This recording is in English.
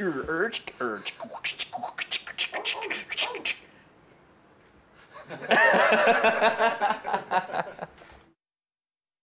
urge, urge.